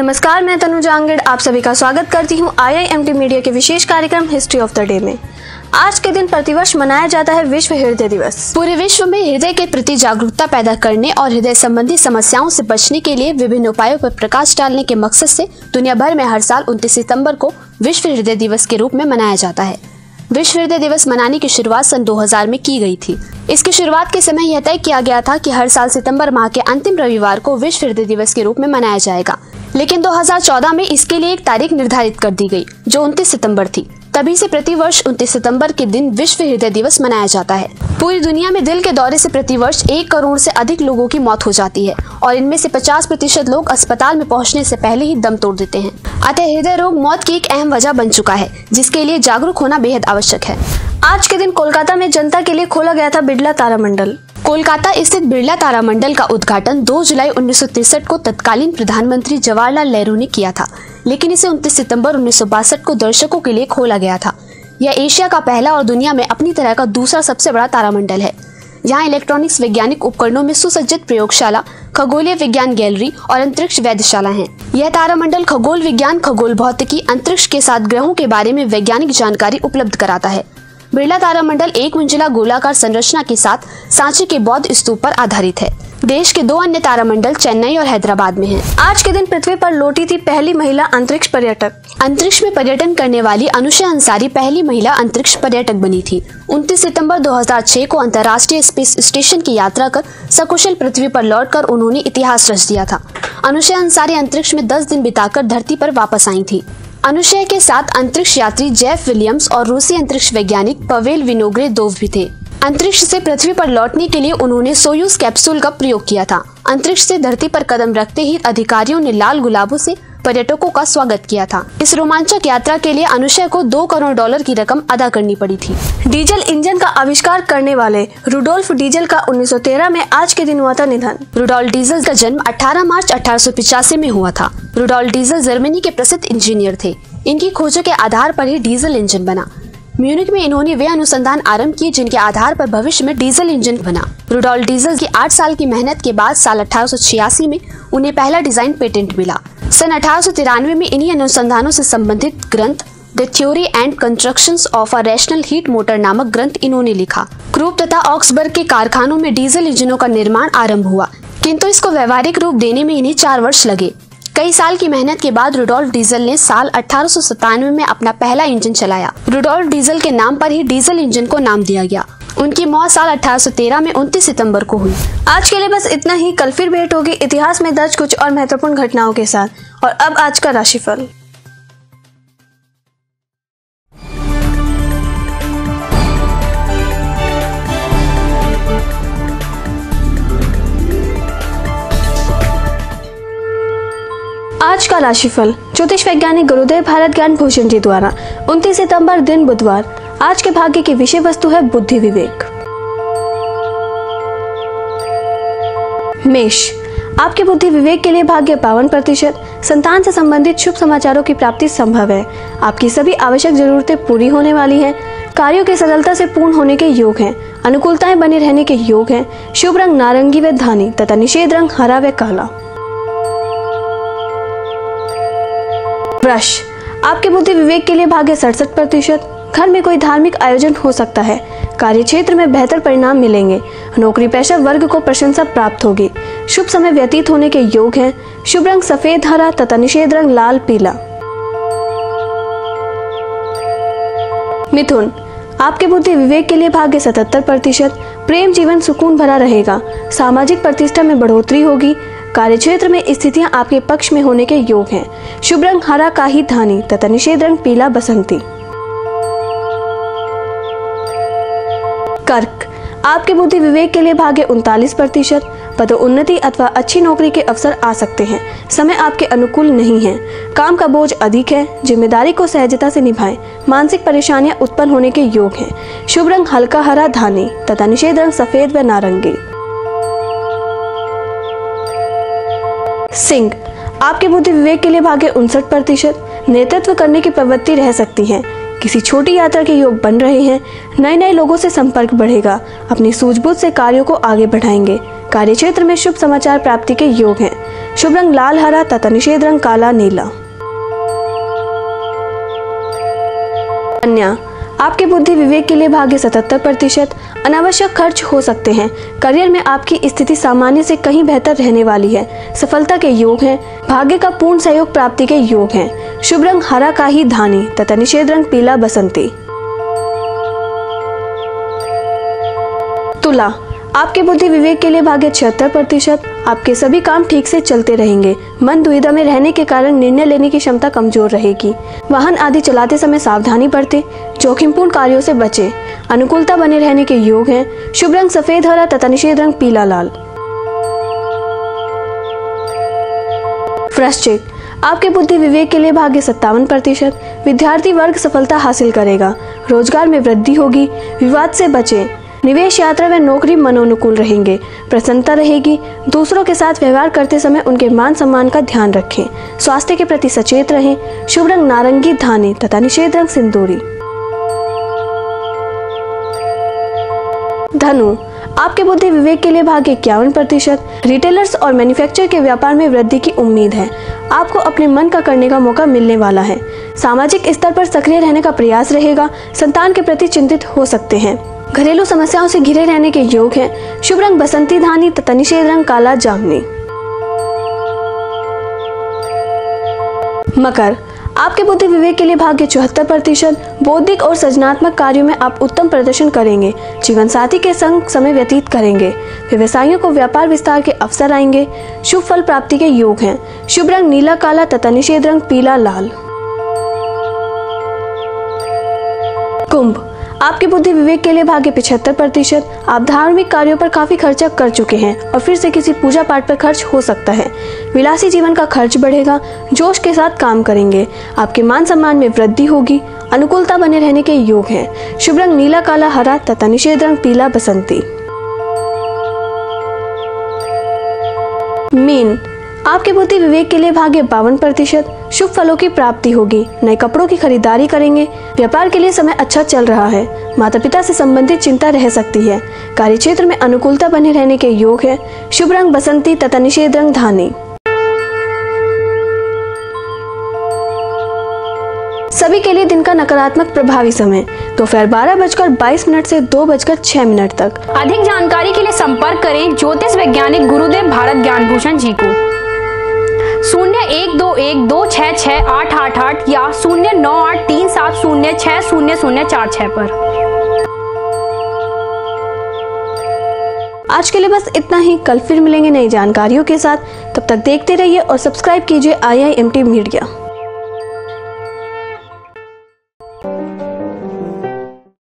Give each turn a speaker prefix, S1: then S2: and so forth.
S1: नमस्कार, मैं तनुजा आंगड़, आप सभी का स्वागत करती हूँ आईआईएमटी मीडिया के विशेष कार्यक्रम हिस्ट्री ऑफ़ द डे में। आज के दिन प्रतिवर्ष मनाया जाता है विश्व हृदय दिवस।
S2: पूरे विश्व में हृदय के प्रति जागरूकता पैदा करने और हृदय संबंधी समस्याओं से बचने के लिए विभिन्न उपायों पर प्रकाश डालने के मकसद से दुनिया भर में हर साल 29 सितंबर को विश्व हृदय दिवस के रूप में मनाया जाता है। विश्व हृदय दिवस मनाने की शुरुआत सन 2000 में की गई थी। इसकी शुरुआत के समय यह तय किया गया था कि हर साल सितंबर माह के अंतिम रविवार को विश्व हृदय दिवस के रूप में मनाया जाएगा। लेकिन 2014 में इसके लिए एक तारीख निर्धारित कर दी गई, जो 29 सितंबर थी। तभी से प्रति वर्ष उनतीस सितंबर के दिन विश्व हृदय दिवस मनाया जाता है। पूरी दुनिया में दिल के दौरे से प्रति वर्ष एक करोड़ से अधिक लोगों की मौत हो जाती है, और इनमें से 50 प्रतिशत लोग अस्पताल में पहुँचने से पहले ही दम तोड़ देते हैं। अतः हृदय रोग मौत की एक अहम वजह बन चुका है, जिसके लिए जागरूक होना बेहद आवश्यक है।
S1: आज के दिन कोलकाता में जनता के लिए खोला गया था बिड़ला तारामंडल।
S2: कोलकाता स्थित बिरला तारामंडल का उद्घाटन 2 जुलाई उन्नीस को तत्कालीन प्रधानमंत्री जवाहरलाल नेहरू ने किया था, लेकिन इसे 29 सितंबर उन्नीस सौ बासठ को दर्शकों के लिए खोला गया था। यह एशिया का पहला और दुनिया में अपनी तरह का दूसरा सबसे बड़ा तारामंडल है। यहाँ इलेक्ट्रॉनिक्स वैज्ञानिक उपकरणों में सुसज्जित प्रयोगशाला, खगोलीय विज्ञान गैलरी और अंतरिक्ष वैधशाला है। यह तारामंडल खगोल विज्ञान, खगोल भौतिकी, अंतरिक्ष के साथ ग्रहों के बारे में वैज्ञानिक जानकारी उपलब्ध कराता है। बिरला तारामंडल एक मंजिला गोलाकार संरचना के साथ सांची के बौद्ध स्तूप पर आधारित है। देश के दो अन्य तारामंडल चेन्नई और हैदराबाद में हैं।
S1: आज के दिन पृथ्वी पर लौटी थी पहली महिला अंतरिक्ष पर्यटक।
S2: अंतरिक्ष में पर्यटन करने वाली अनुषा अंसारी पहली महिला अंतरिक्ष पर्यटक बनी थी। 29 सितंबर 2006 को अंतर्राष्ट्रीय स्पेस स्टेशन की यात्रा कर सकुशल पृथ्वी पर लौटकर उन्होंने इतिहास रच दिया था। अनुषा अंसारी अंतरिक्ष में 10 दिन बिताकर धरती पर वापस आई थी। अनुशय के साथ अंतरिक्ष यात्री जेफ विलियम्स और रूसी अंतरिक्ष वैज्ञानिक पवेल विनोग्रे दोव भी थे। अंतरिक्ष से पृथ्वी पर लौटने के लिए उन्होंने सोयूज कैप्सूल का प्रयोग किया था। अंतरिक्ष से धरती पर कदम रखते ही अधिकारियों ने लाल गुलाबों से पर्यटकों का स्वागत किया था। इस रोमांचक यात्रा के लिए अनुशय को दो करोड़ डॉलर की रकम अदा करनी पड़ी थी।
S1: डीजल इंजन का आविष्कार करने वाले रुडोल्फ डीजल का 1913 में आज के दिन हुआ था निधन।
S2: रुडोल्फ डीजल का जन्म 18 मार्च अठारह में हुआ था। रुडोल्फ डीजल जर्मनी के प्रसिद्ध इंजीनियर थे। इनकी खोजों के आधार पर ही डीजल इंजन बना। म्यूनिक में इन्होंने वे अनुसंधान आरंभ किए जिनके आधार पर भविष्य में डीजल इंजन बना। रुडोल्फ डीजल की आठ साल की मेहनत के बाद साल अठारह सौ छियासी में उन्हें पहला डिज़ाइन पेटेंट मिला। सन अठारह सौ तिरानवे में इन्हीं अनुसंधानों से संबंधित ग्रंथ the theory and construction of a rational heat motor नामक ग्रंथ इन्होंने लिखा। क्रूप तथा ऑक्सबर्ग के कारखानों में डीजल इंजनों का निर्माण आरंभ हुआ, किंतु इसको व्यवहारिक रूप देने में इन्हें चार वर्ष लगे। कई साल की मेहनत के बाद रुडोल्फ डीजल ने साल अठारह सौ सतानवे में अपना पहला इंजन चलाया। रुडोल्फ डीजल के नाम पर ही डीजल इंजन को नाम दिया गया। उनकी मौत साल 1813 में 29 सितंबर को हुई।
S1: आज के लिए बस इतना ही। कल फिर भेंट होगी इतिहास में दर्ज कुछ और महत्वपूर्ण घटनाओं के साथ। और अब आज का राशिफल। का राशिफल, ज्योतिष वैज्ञानिक गुरुदेव भारत ज्ञान भूषण जी द्वारा 29 सितंबर, दिन बुधवार। आज के भाग्य की विषय वस्तु है बुद्धि विवेक। मेष, आपके बुद्धि विवेक के लिए भाग्य बावन प्रतिशत, संतान से संबंधित शुभ समाचारों की प्राप्ति संभव है। आपकी सभी आवश्यक जरूरतें पूरी होने वाली हैं। कार्यों के सरलता से पूर्ण होने के योग हैं। अनुकूलताएँ बने रहने के योग हैं। शुभ रंग नारंगी व धानी तथा निषेध रंग हरा व काला। वृष आपके बुद्धि विवेक के लिए भाग्य सड़सठ प्रतिशत। घर में कोई धार्मिक आयोजन हो सकता है। कार्य क्षेत्र में बेहतर परिणाम मिलेंगे। नौकरी पेशा वर्ग को प्रशंसा प्राप्त होगी। शुभ समय व्यतीत होने के योग हैं। शुभ रंग सफ़ेद, हरा तथा निषेध रंग लाल, पीला। मिथुन, आपके बुद्धि विवेक के लिए भाग्य सतहत्तर प्रतिशत। प्रेम, जीवन, सुकून भरा रहेगा। सामाजिक प्रतिष्ठा में बढ़ोतरी होगी। कार्य क्षेत्र में स्थितियाँ आपके पक्ष में होने के योग हैं। शुभ रंग हरा, काही, धानी, तथा निषेध रंग पीला, बसंती। कर्क, आपके बुद्धि विवेक के लिए भाग्य उनतालीस प्रतिशत पदोन्नति अथवा अच्छी नौकरी के अवसर आ सकते हैं। समय आपके अनुकूल नहीं है। काम का बोझ अधिक है, ज़िम्मेदारी को सहजता से निभाएँ। मानसिक परेशानियाँ उत्पन्न होने के योग हैं। शुभ रंग हल्का, हरा, धानी, तथा निषेध रंग सफ़ेद व नारंगी। सिंह, आपके बुद्धि विवेक के लिए भाग्य उनसठ प्रतिशत, नेतृत्व करने की प्रवृत्ति रह सकती है। किसी छोटी यात्रा के योग बन रहे हैं नए नए लोगों से संपर्क बढ़ेगा, अपनी सूझबूझ से कार्यों को आगे बढ़ाएँगे। कार्य क्षेत्र में शुभ समाचार प्राप्ति के योग हैं। शुभ रंग लाल हरा तथा निषेध रंग काला नीला। कन्या आपके बुद्धि विवेक के लिए भाग्य 77 प्रतिशत, अनावश्यक खर्च हो सकते हैं। करियर में आपकी स्थिति सामान्य से कहीं बेहतर रहने वाली है। सफलता के योग हैं, भाग्य का पूर्ण सहयोग प्राप्ति के योग हैं। शुभ रंग हरा का ही धानी, तथा निषेध रंग पीला बसंती। तुला आपके बुद्धि विवेक के लिए भाग्य छिहत्तर प्रतिशत। आपके सभी काम ठीक से चलते रहेंगे। मन दुविधा में रहने के कारण निर्णय लेने की क्षमता कमज़ोर रहेगी। वाहन आदि चलाते समय सावधानी बरते। जोखिमपूर्ण कार्यों से बचे। अनुकूलता बने रहने के योग हैं। शुभ रंग सफ़ेद हरा तथा निषेध रंग पीला लाल। वृश्चिक आपके बुद्धि विवेक के लिए भाग्य सत्तावन प्रतिशत। विद्यार्थी वर्ग सफलता हासिल करेगा। रोज़गार में वृद्धि होगी। विवाद से बचे। निवेश यात्रा व नौकरी मनोनुकूल रहेंगे, प्रसन्नता रहेगी। दूसरों के साथ व्यवहार करते समय उनके मान सम्मान का ध्यान रखें। स्वास्थ्य के प्रति सचेत रहें। शुभ रंग नारंगी धाने तथा निषेध रंग सिंदूरी। धनु आपके बुद्धि विवेक के लिए भाग्य इक्यावन प्रतिशत। रिटेलर्स और मैन्युफैक्चर के व्यापार में वृद्धि की उम्मीद है। आपको अपने मन का करने का मौका मिलने वाला है। सामाजिक स्तर पर सक्रिय रहने का प्रयास रहेगा। संतान के प्रति चिंतित हो सकते हैं। घरेलू समस्याओं से घिरे रहने के योग हैं। शुभ रंग बसंती धानी तथा रंग काला जामनी। मकर आपके बुद्धि विवेक के लिए भाग्य चौहत्तर प्रतिशत, बौद्धिक और सृजनात्मक कार्यों में आप उत्तम प्रदर्शन करेंगे, जीवन साथी के संग समय व्यतीत करेंगे व्यवसायियों को व्यापार विस्तार के अवसर आएँगे, शुभ फल प्राप्ति के योग हैं। शुभ रंग नीला, काला तथा निषेध रंग पीला, लाल। कुंभ आपकी बुद्धि विवेक के लिए भाग्य पिछहत्तर प्रतिशत, आप धार्मिक कार्यों पर काफ़ी खर्चा कर चुके हैं और फिर से किसी पूजा पाठ पर खर्च हो सकता है। विलासी जीवन का खर्च बढ़ेगा, जोश के साथ काम करेंगे, आपके मान सम्मान में वृद्धि होगी, अनुकूलता बने रहने के योग हैं। शुभ रंग नीला, काला, हरा तथा निषेध रंग पीला बसंती। मीन आपके बुद्धि विवेक के लिए भाग्य बावन प्रतिशत, शुभ फलों की प्राप्ति होगी। नए कपड़ों की खरीदारी करेंगे। व्यापार के लिए समय अच्छा चल रहा है। माता पिता से संबंधित चिंता रह सकती है। कार्य क्षेत्र में अनुकूलता बने रहने के योग है। शुभ रंग बसंती तथा निषेध रंग धानी। सभी के लिए दिन का नकारात्मक प्रभावी समय। दोपहर बारह बजकर बाईस मिनट से दो बजकर छह मिनट तक।
S3: अधिक जानकारी के लिए संपर्क करें ज्योतिष वैज्ञानिक गुरुदेव भारत ज्ञान भूषण जी को। शून्य एक दो एक दो छः छः आठ आठ आठ या शून्य नौ आठ तीन सात शून्य छः शून्य शून्य चार छः पर।
S1: आज के लिए बस इतना ही। कल फिर मिलेंगे नई जानकारियों के साथ। तब तक देखते रहिए और सब्सक्राइब कीजिए I I M T media.